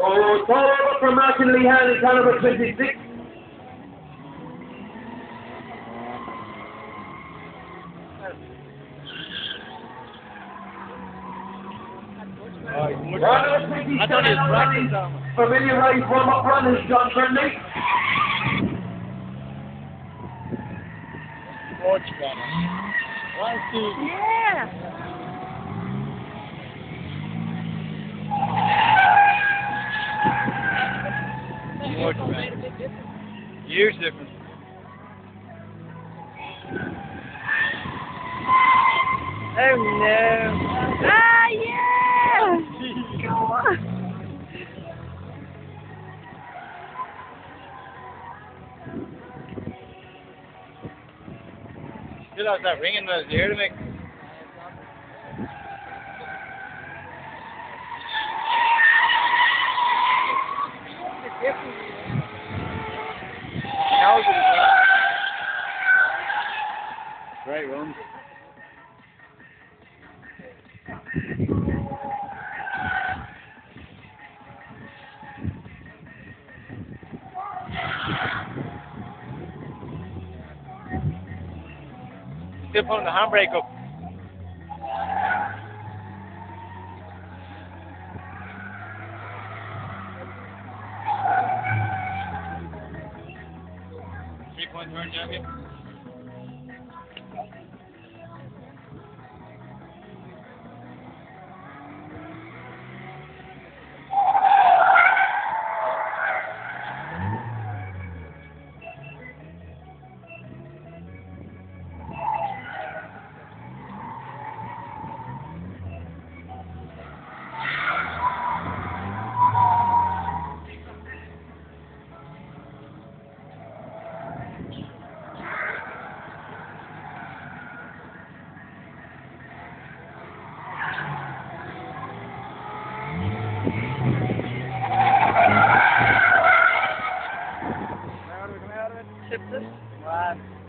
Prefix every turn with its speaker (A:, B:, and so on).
A: Oh, over for Martin Lee Hanley, caliber 26. Runner 57
B: I thought he was
A: running. Familiarise warm-up runners, John Burnley.
B: Much better. One, two.
C: Yeah.
B: Much better. Years difference.
C: Oh no. Ah,
B: Has that ring in his ear to make. Great runs. Still putting the handbrake up. Three point turn champion. Bye.